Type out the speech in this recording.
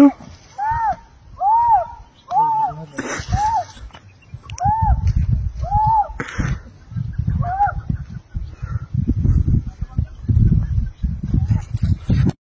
No.